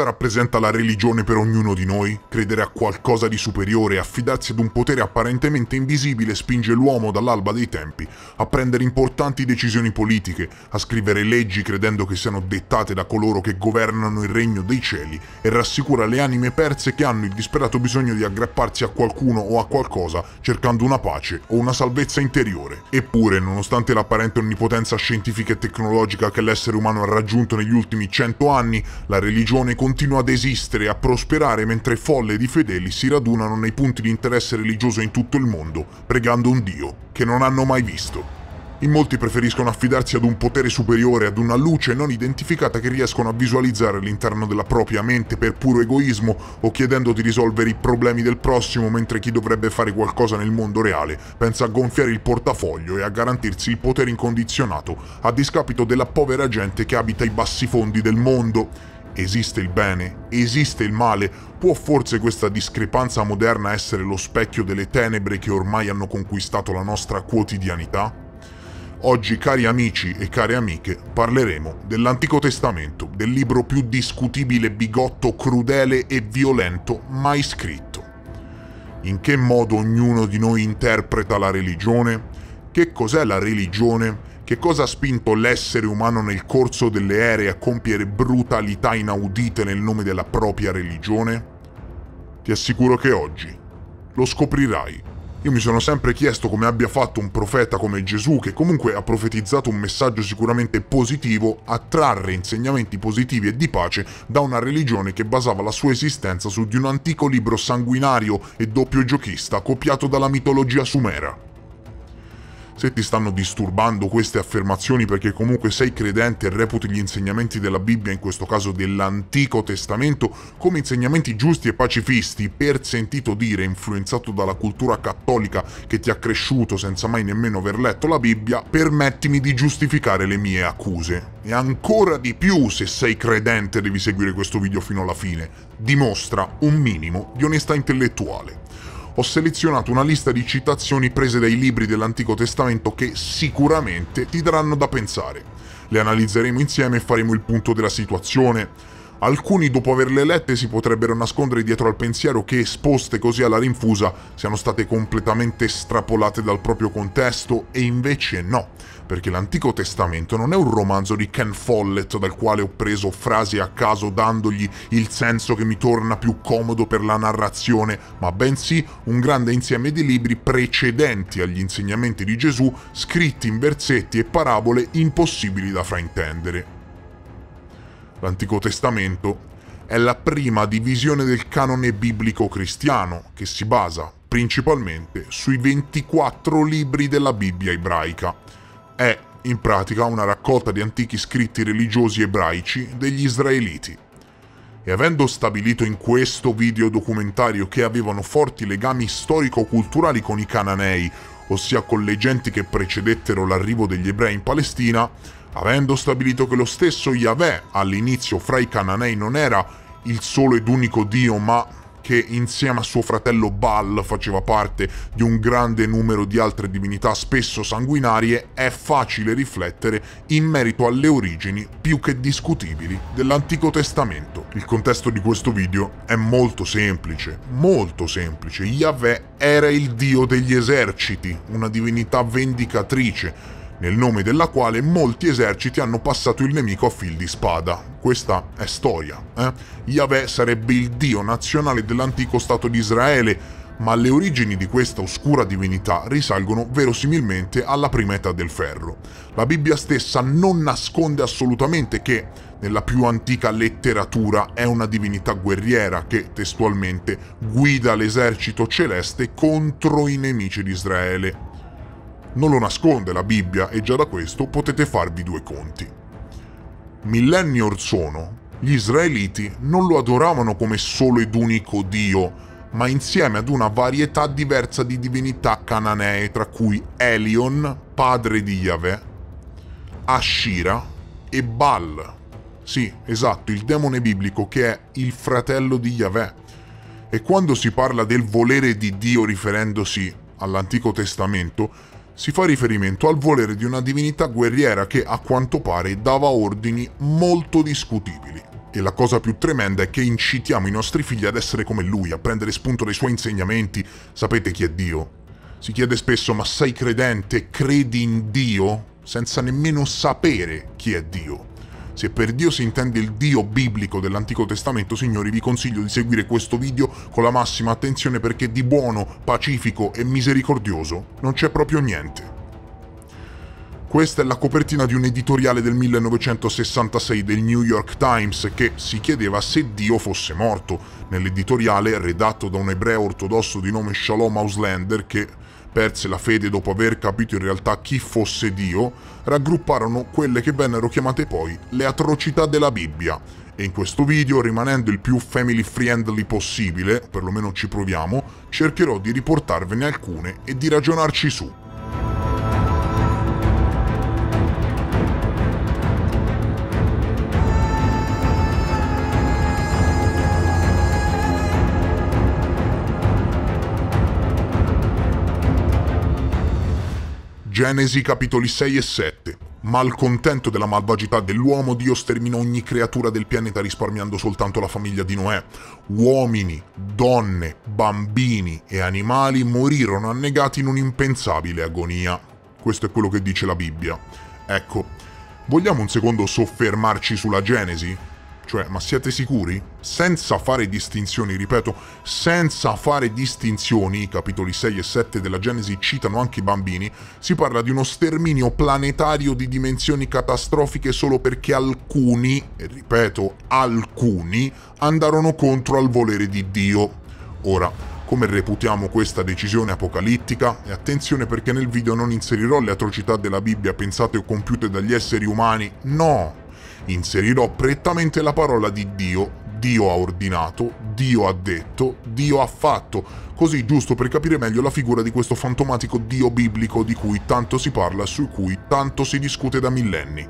cosa rappresenta la religione per ognuno di noi? Credere a qualcosa di superiore, affidarsi ad un potere apparentemente invisibile spinge l'uomo dall'alba dei tempi a prendere importanti decisioni politiche, a scrivere leggi credendo che siano dettate da coloro che governano il regno dei cieli e rassicura le anime perse che hanno il disperato bisogno di aggrapparsi a qualcuno o a qualcosa cercando una pace o una salvezza interiore. Eppure, nonostante l'apparente onnipotenza scientifica e tecnologica che l'essere umano ha raggiunto negli ultimi cento anni, la religione continua ad esistere e a prosperare mentre folle di fedeli si radunano nei punti di interesse religioso in tutto il mondo, pregando un Dio che non hanno mai visto. In molti preferiscono affidarsi ad un potere superiore, ad una luce non identificata che riescono a visualizzare all'interno della propria mente per puro egoismo o chiedendo di risolvere i problemi del prossimo mentre chi dovrebbe fare qualcosa nel mondo reale pensa a gonfiare il portafoglio e a garantirsi il potere incondizionato a discapito della povera gente che abita i bassi fondi del mondo. Esiste il bene? Esiste il male? Può forse questa discrepanza moderna essere lo specchio delle tenebre che ormai hanno conquistato la nostra quotidianità? Oggi, cari amici e care amiche, parleremo dell'Antico Testamento, del libro più discutibile, bigotto, crudele e violento mai scritto. In che modo ognuno di noi interpreta la religione? Che cos'è la religione? Che cosa ha spinto l'essere umano nel corso delle ere a compiere brutalità inaudite nel nome della propria religione? Ti assicuro che oggi lo scoprirai. Io mi sono sempre chiesto come abbia fatto un profeta come Gesù, che comunque ha profetizzato un messaggio sicuramente positivo, a trarre insegnamenti positivi e di pace da una religione che basava la sua esistenza su di un antico libro sanguinario e doppio giochista copiato dalla mitologia sumera. Se ti stanno disturbando queste affermazioni perché comunque sei credente e reputi gli insegnamenti della Bibbia, in questo caso dell'Antico Testamento, come insegnamenti giusti e pacifisti, per sentito dire, influenzato dalla cultura cattolica che ti ha cresciuto senza mai nemmeno aver letto la Bibbia, permettimi di giustificare le mie accuse. E ancora di più, se sei credente devi seguire questo video fino alla fine. Dimostra un minimo di onestà intellettuale ho selezionato una lista di citazioni prese dai libri dell'Antico Testamento che sicuramente ti daranno da pensare. Le analizzeremo insieme e faremo il punto della situazione. Alcuni dopo averle lette si potrebbero nascondere dietro al pensiero che, esposte così alla rinfusa, siano state completamente estrapolate dal proprio contesto e invece no perché l'Antico Testamento non è un romanzo di Ken Follett dal quale ho preso frasi a caso dandogli il senso che mi torna più comodo per la narrazione, ma bensì un grande insieme di libri precedenti agli insegnamenti di Gesù, scritti in versetti e parabole impossibili da fraintendere. L'Antico Testamento è la prima divisione del canone biblico cristiano che si basa principalmente sui 24 libri della Bibbia ebraica è, in pratica, una raccolta di antichi scritti religiosi ebraici degli israeliti. E avendo stabilito in questo video documentario che avevano forti legami storico-culturali con i cananei, ossia con le genti che precedettero l'arrivo degli ebrei in Palestina, avendo stabilito che lo stesso Yahweh all'inizio fra i cananei non era il solo ed unico Dio, ma che insieme a suo fratello Baal faceva parte di un grande numero di altre divinità spesso sanguinarie, è facile riflettere in merito alle origini più che discutibili dell'Antico Testamento. Il contesto di questo video è molto semplice, molto semplice. Yahweh era il dio degli eserciti, una divinità vendicatrice, nel nome della quale molti eserciti hanno passato il nemico a fil di spada. Questa è storia. Eh? Yahweh sarebbe il dio nazionale dell'antico Stato di Israele, ma le origini di questa oscura divinità risalgono verosimilmente alla prima età del ferro. La Bibbia stessa non nasconde assolutamente che, nella più antica letteratura, è una divinità guerriera che, testualmente, guida l'esercito celeste contro i nemici di Israele. Non lo nasconde la Bibbia e già da questo potete farvi due conti. Millenni or sono, gli israeliti non lo adoravano come solo ed unico Dio, ma insieme ad una varietà diversa di divinità cananee, tra cui Elion, padre di Yahweh, Ashira e Baal. Sì, esatto, il demone biblico che è il fratello di Yahweh. E quando si parla del volere di Dio riferendosi all'Antico Testamento, si fa riferimento al volere di una divinità guerriera che a quanto pare dava ordini molto discutibili. E la cosa più tremenda è che incitiamo i nostri figli ad essere come lui, a prendere spunto dai suoi insegnamenti. Sapete chi è Dio? Si chiede spesso, ma sei credente? Credi in Dio? Senza nemmeno sapere chi è Dio. Se per Dio si intende il Dio biblico dell'Antico Testamento, signori, vi consiglio di seguire questo video con la massima attenzione perché di buono, pacifico e misericordioso non c'è proprio niente. Questa è la copertina di un editoriale del 1966 del New York Times che si chiedeva se Dio fosse morto. Nell'editoriale, redatto da un ebreo ortodosso di nome Shalom Auslander, che perse la fede dopo aver capito in realtà chi fosse Dio, raggrupparono quelle che vennero chiamate poi le atrocità della Bibbia. E in questo video, rimanendo il più family friendly possibile, perlomeno ci proviamo, cercherò di riportarvene alcune e di ragionarci su. Genesi capitoli 6 e 7. Malcontento della malvagità dell'uomo, Dio sterminò ogni creatura del pianeta risparmiando soltanto la famiglia di Noè. Uomini, donne, bambini e animali morirono annegati in un'impensabile agonia. Questo è quello che dice la Bibbia. Ecco, vogliamo un secondo soffermarci sulla Genesi? Cioè, ma siete sicuri? Senza fare distinzioni, ripeto, senza fare distinzioni, i capitoli 6 e 7 della Genesi citano anche i bambini, si parla di uno sterminio planetario di dimensioni catastrofiche solo perché alcuni, e ripeto, alcuni, andarono contro al volere di Dio. Ora, come reputiamo questa decisione apocalittica? E attenzione perché nel video non inserirò le atrocità della Bibbia pensate o compiute dagli esseri umani, no! Inserirò prettamente la parola di Dio. Dio ha ordinato, Dio ha detto, Dio ha fatto, così giusto per capire meglio la figura di questo fantomatico Dio biblico di cui tanto si parla e su cui tanto si discute da millenni.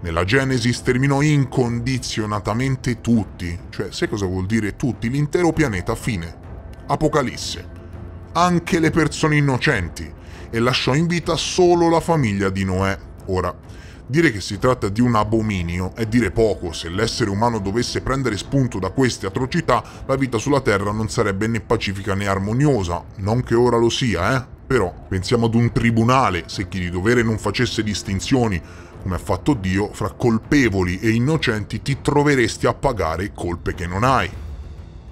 Nella Genesi sterminò incondizionatamente tutti, cioè sai cosa vuol dire tutti? L'intero pianeta, fine. Apocalisse. Anche le persone innocenti, e lasciò in vita solo la famiglia di Noè. Ora, Dire che si tratta di un abominio è dire poco, se l'essere umano dovesse prendere spunto da queste atrocità, la vita sulla Terra non sarebbe né pacifica né armoniosa, non che ora lo sia, eh? Però pensiamo ad un tribunale, se chi di dovere non facesse distinzioni, come ha fatto Dio, fra colpevoli e innocenti ti troveresti a pagare colpe che non hai.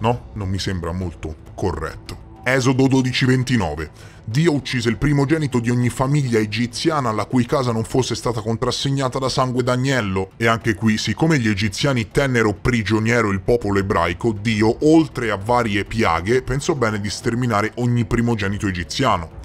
No? Non mi sembra molto corretto. Esodo 12:29. Dio uccise il primogenito di ogni famiglia egiziana la cui casa non fosse stata contrassegnata da sangue d'agnello. E anche qui, siccome gli egiziani tennero prigioniero il popolo ebraico, Dio, oltre a varie piaghe, pensò bene di sterminare ogni primogenito egiziano.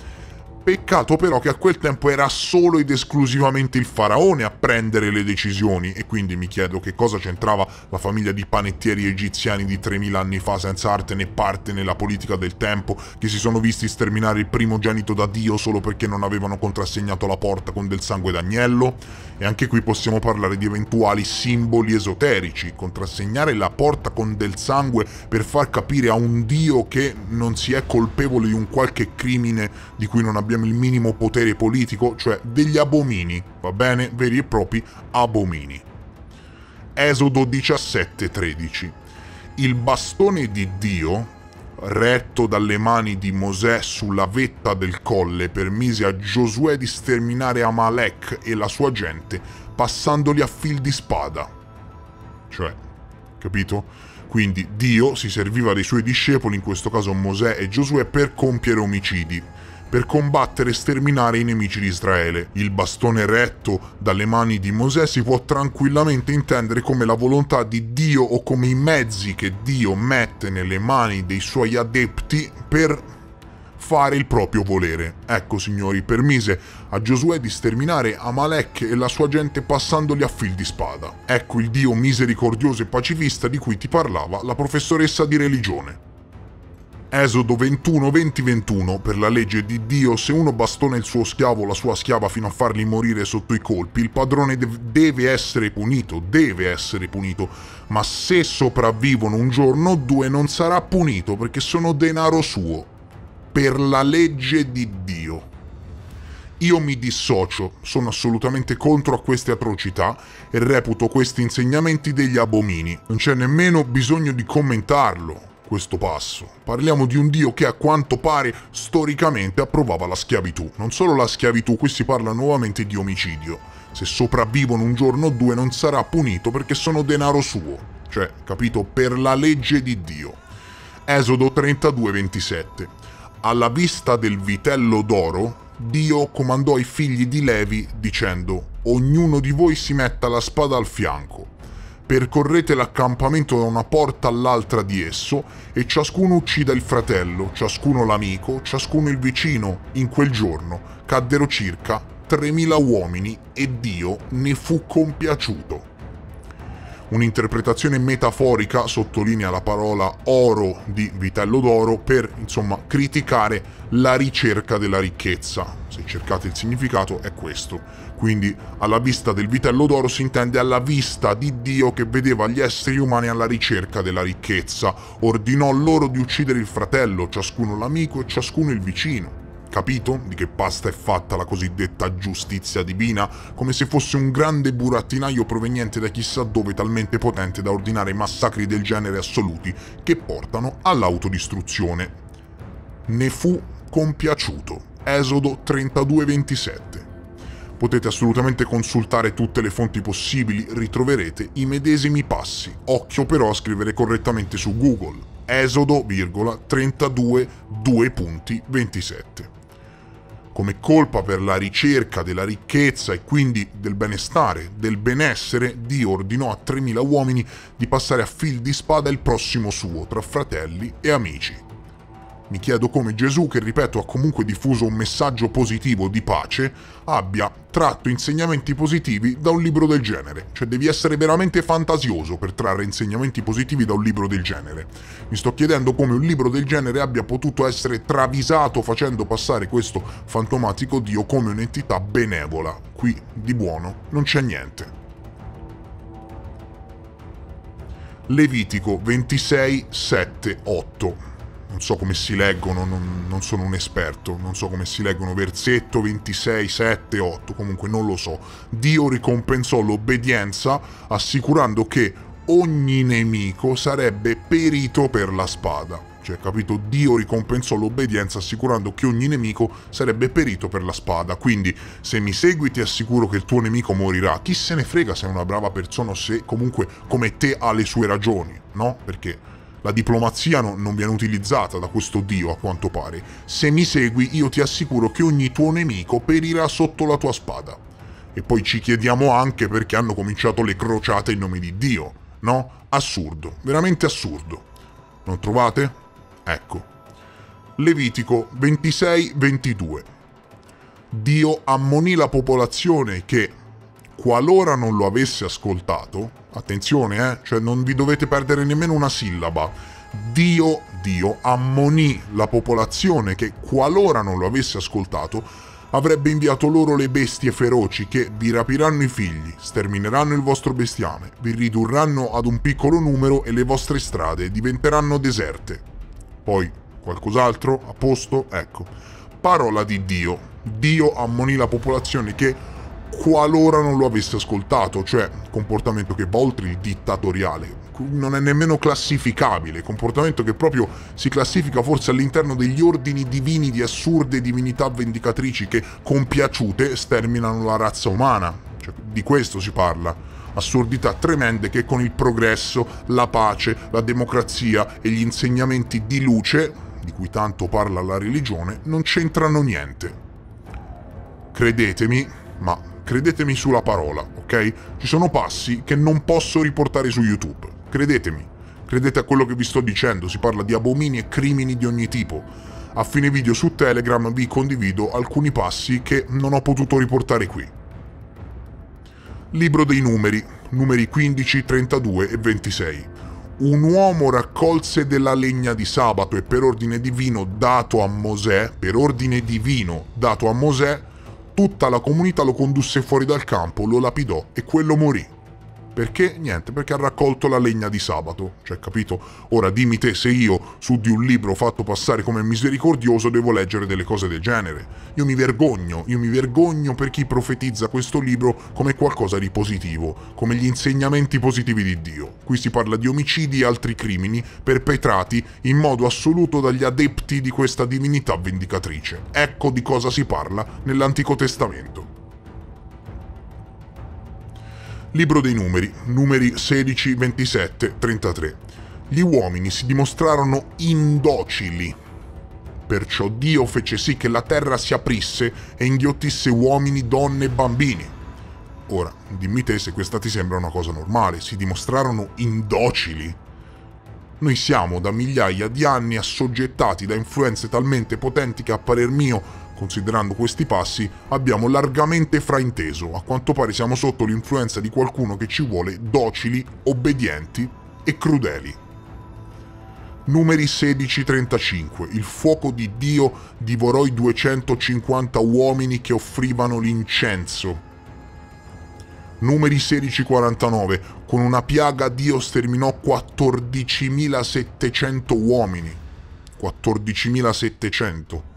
Peccato però che a quel tempo era solo ed esclusivamente il faraone a prendere le decisioni e quindi mi chiedo che cosa c'entrava la famiglia di panettieri egiziani di 3000 anni fa senza arte né parte nella politica del tempo che si sono visti sterminare il primogenito da Dio solo perché non avevano contrassegnato la porta con del sangue d'agnello? E anche qui possiamo parlare di eventuali simboli esoterici, contrassegnare la porta con del sangue per far capire a un Dio che non si è colpevole di un qualche crimine di cui non abbiamo abbiamo il minimo potere politico, cioè degli abomini, va bene? Veri e propri abomini. Esodo 17:13 Il bastone di Dio, retto dalle mani di Mosè sulla vetta del colle, permise a Giosuè di sterminare Amalek e la sua gente, passandoli a fil di spada. Cioè, capito? Quindi Dio si serviva dei suoi discepoli, in questo caso Mosè e Giosuè, per compiere omicidi per combattere e sterminare i nemici di Israele. Il bastone retto dalle mani di Mosè si può tranquillamente intendere come la volontà di Dio o come i mezzi che Dio mette nelle mani dei suoi adepti per fare il proprio volere. Ecco, signori, permise a Giosuè di sterminare Amalek e la sua gente passandoli a fil di spada. Ecco il Dio misericordioso e pacifista di cui ti parlava la professoressa di religione. Esodo 21, 20, 21, per la legge di Dio, se uno bastona il suo schiavo o la sua schiava fino a farli morire sotto i colpi, il padrone dev- deve essere punito, deve essere punito, ma se sopravvivono un giorno o due non sarà punito perché sono denaro suo, per la legge di Dio. Io mi dissocio, sono assolutamente contro a queste atrocità e reputo questi insegnamenti degli abomini. Non c'è nemmeno bisogno di commentarlo questo passo. Parliamo di un dio che a quanto pare storicamente approvava la schiavitù. Non solo la schiavitù, qui si parla nuovamente di omicidio. Se sopravvivono un giorno o due non sarà punito perché sono denaro suo. Cioè, capito, per la legge di Dio. Esodo 32:27. Alla vista del vitello d'oro, Dio comandò ai figli di Levi dicendo, ognuno di voi si metta la spada al fianco percorrete l'accampamento da una porta all'altra di esso e ciascuno uccida il fratello, ciascuno l'amico, ciascuno il vicino. In quel giorno caddero circa 3.000 uomini e Dio ne fu compiaciuto. Un'interpretazione metaforica sottolinea la parola oro di vitello d'oro per, insomma, criticare la ricerca della ricchezza. Se cercate il significato è questo. Quindi alla vista del vitello d'oro si intende alla vista di Dio che vedeva gli esseri umani alla ricerca della ricchezza. Ordinò loro di uccidere il fratello, ciascuno l'amico e ciascuno il vicino. Capito di che pasta è fatta la cosiddetta giustizia divina? Come se fosse un grande burattinaio proveniente da chissà dove talmente potente da ordinare massacri del genere assoluti che portano all'autodistruzione. Ne fu compiaciuto. Esodo 32:27. Potete assolutamente consultare tutte le fonti possibili, ritroverete i medesimi passi. Occhio però a scrivere correttamente su Google. Esodo, 32, 2 punti 27 come colpa per la ricerca della ricchezza e quindi del benestare, del benessere, Dio ordinò a 3.000 uomini di passare a fil di spada il prossimo suo, tra fratelli e amici. Mi chiedo come Gesù, che ripeto ha comunque diffuso un messaggio positivo di pace, abbia tratto insegnamenti positivi da un libro del genere. Cioè devi essere veramente fantasioso per trarre insegnamenti positivi da un libro del genere. Mi sto chiedendo come un libro del genere abbia potuto essere travisato facendo passare questo fantomatico Dio come un'entità benevola. Qui di buono non c'è niente. Levitico 26, 7, 8 non so come si leggono, non, non, sono un esperto, non so come si leggono versetto 26, 7, 8, comunque non lo so. Dio ricompensò l'obbedienza assicurando che ogni nemico sarebbe perito per la spada. Cioè, capito? Dio ricompensò l'obbedienza assicurando che ogni nemico sarebbe perito per la spada. Quindi, se mi segui ti assicuro che il tuo nemico morirà. Chi se ne frega se è una brava persona o se comunque come te ha le sue ragioni, no? Perché la diplomazia no, non viene utilizzata da questo dio, a quanto pare. Se mi segui, io ti assicuro che ogni tuo nemico perirà sotto la tua spada. E poi ci chiediamo anche perché hanno cominciato le crociate in nome di Dio. No? Assurdo, veramente assurdo. Non trovate? Ecco. Levitico 26-22. Dio ammonì la popolazione che, qualora non lo avesse ascoltato, attenzione, eh, cioè non vi dovete perdere nemmeno una sillaba, Dio, Dio ammonì la popolazione che, qualora non lo avesse ascoltato, avrebbe inviato loro le bestie feroci che vi rapiranno i figli, stermineranno il vostro bestiame, vi ridurranno ad un piccolo numero e le vostre strade diventeranno deserte. Poi, qualcos'altro? A posto? Ecco. Parola di Dio. Dio ammonì la popolazione che qualora non lo avesse ascoltato, cioè comportamento che va oltre il dittatoriale, non è nemmeno classificabile, comportamento che proprio si classifica forse all'interno degli ordini divini di assurde divinità vendicatrici che compiaciute sterminano la razza umana. Cioè, di questo si parla. Assurdità tremende che con il progresso, la pace, la democrazia e gli insegnamenti di luce, di cui tanto parla la religione, non c'entrano niente. Credetemi, ma credetemi sulla parola, ok? Ci sono passi che non posso riportare su YouTube. Credetemi, credete a quello che vi sto dicendo, si parla di abomini e crimini di ogni tipo. A fine video su Telegram vi condivido alcuni passi che non ho potuto riportare qui. Libro dei numeri, numeri 15, 32 e 26. Un uomo raccolse della legna di sabato e per ordine divino dato a Mosè, per ordine divino dato a Mosè, tutta la comunità lo condusse fuori dal campo, lo lapidò e quello morì. Perché? Niente, perché ha raccolto la legna di sabato. Cioè, capito? Ora dimmi te se io, su di un libro fatto passare come misericordioso, devo leggere delle cose del genere. Io mi vergogno, io mi vergogno per chi profetizza questo libro come qualcosa di positivo, come gli insegnamenti positivi di Dio. Qui si parla di omicidi e altri crimini perpetrati in modo assoluto dagli adepti di questa divinità vendicatrice. Ecco di cosa si parla nell'Antico Testamento. Libro dei numeri, numeri 16, 27, 33. Gli uomini si dimostrarono indocili. Perciò Dio fece sì che la terra si aprisse e inghiottisse uomini, donne e bambini. Ora, dimmi te se questa ti sembra una cosa normale, si dimostrarono indocili. Noi siamo da migliaia di anni assoggettati da influenze talmente potenti che a parer mio Considerando questi passi, abbiamo largamente frainteso, a quanto pare siamo sotto l'influenza di qualcuno che ci vuole docili, obbedienti e crudeli. Numeri 16-35. Il fuoco di Dio divorò i 250 uomini che offrivano l'incenso. Numeri 16-49. Con una piaga Dio sterminò 14.700 uomini. 14.700.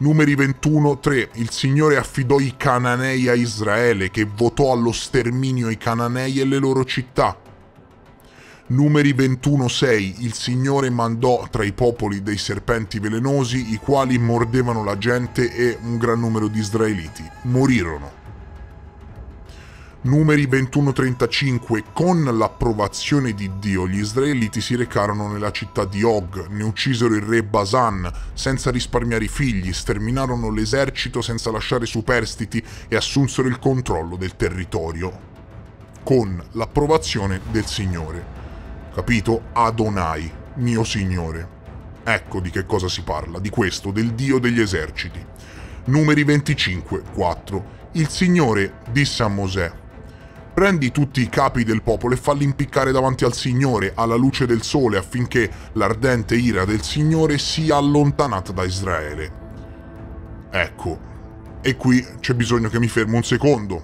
Numeri 21.3 Il Signore affidò i Cananei a Israele che votò allo sterminio i Cananei e le loro città. Numeri 21.6 Il Signore mandò tra i popoli dei serpenti velenosi i quali mordevano la gente e un gran numero di israeliti morirono. Numeri 21-35 Con l'approvazione di Dio gli israeliti si recarono nella città di Og, ne uccisero il re Basan senza risparmiare i figli, sterminarono l'esercito senza lasciare superstiti e assunsero il controllo del territorio. Con l'approvazione del Signore. Capito? Adonai, mio Signore. Ecco di che cosa si parla, di questo, del Dio degli eserciti. Numeri 25, 4. Il Signore disse a Mosè, Prendi tutti i capi del popolo e falli impiccare davanti al Signore alla luce del sole affinché l'ardente ira del Signore sia allontanata da Israele. Ecco, e qui c'è bisogno che mi fermo un secondo.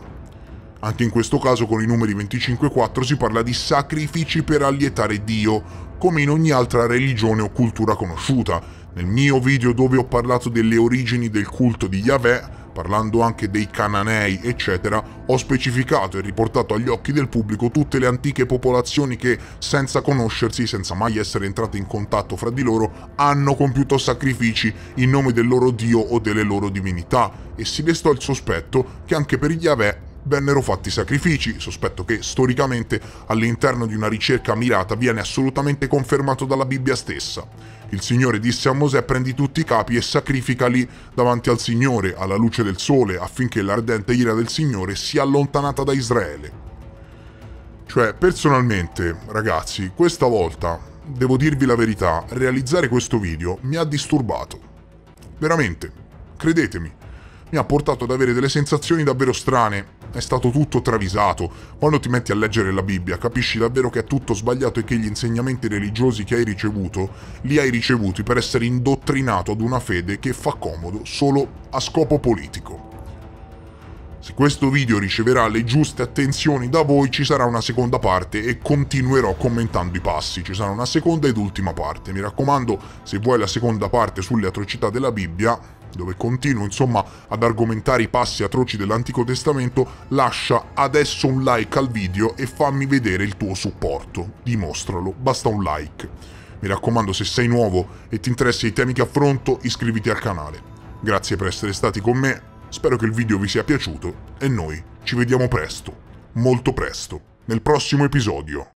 Anche in questo caso con i numeri 25-4 si parla di sacrifici per allietare Dio, come in ogni altra religione o cultura conosciuta. Nel mio video dove ho parlato delle origini del culto di Yahweh parlando anche dei cananei, eccetera, ho specificato e riportato agli occhi del pubblico tutte le antiche popolazioni che, senza conoscersi, senza mai essere entrate in contatto fra di loro, hanno compiuto sacrifici in nome del loro dio o delle loro divinità, e si destò il sospetto che anche per Yahweh vennero fatti sacrifici, sospetto che storicamente all'interno di una ricerca mirata viene assolutamente confermato dalla Bibbia stessa. Il Signore disse a Mosè prendi tutti i capi e sacrificali davanti al Signore alla luce del sole affinché l'ardente ira del Signore sia allontanata da Israele. Cioè, personalmente, ragazzi, questa volta, devo dirvi la verità, realizzare questo video mi ha disturbato. Veramente, credetemi. mi ha portato ad avere delle sensazioni davvero strane. È stato tutto travisato. Quando ti metti a leggere la Bibbia capisci davvero che è tutto sbagliato e che gli insegnamenti religiosi che hai ricevuto li hai ricevuti per essere indottrinato ad una fede che fa comodo solo a scopo politico. Se questo video riceverà le giuste attenzioni da voi ci sarà una seconda parte e continuerò commentando i passi, ci sarà una seconda ed ultima parte. Mi raccomando, se vuoi la seconda parte sulle atrocità della Bibbia, dove continuo insomma ad argomentare i passi atroci dell'Antico Testamento, lascia adesso un like al video e fammi vedere il tuo supporto. Dimostralo, basta un like. Mi raccomando, se sei nuovo e ti interessi ai temi che affronto, iscriviti al canale. Grazie per essere stati con me Spero che il video vi sia piaciuto e noi ci vediamo presto, molto presto, nel prossimo episodio.